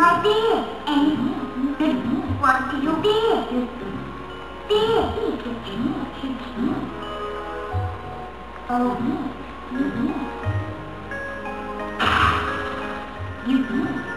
my bean, and this what do you be? Be. Oh. You.